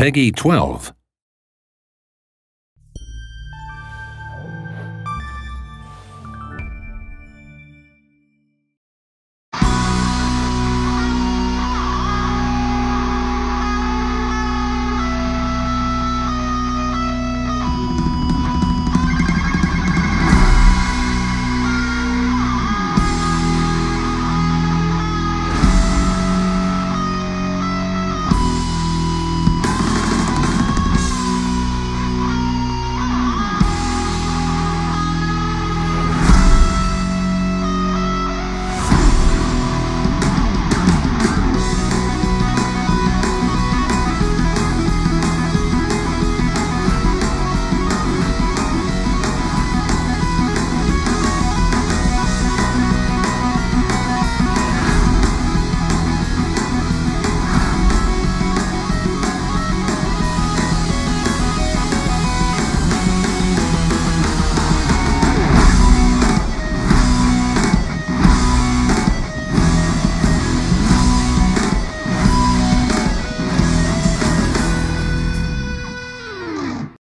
Peggy 12.